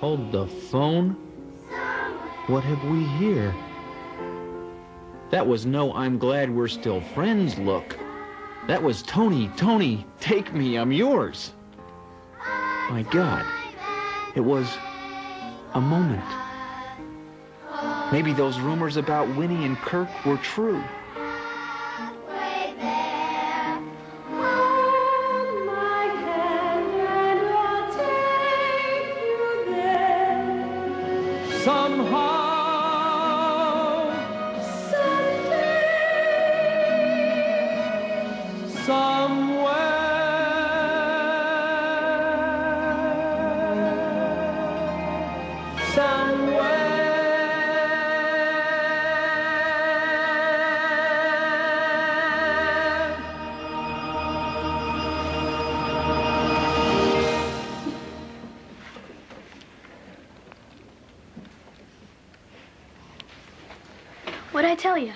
Hold the phone? What have we here? That was no I'm glad we're still friends look. That was Tony, Tony, take me, I'm yours. My God, it was a moment. Maybe those rumors about Winnie and Kirk were true. Somehow, Someday. somewhere, somewhere. What'd I tell you?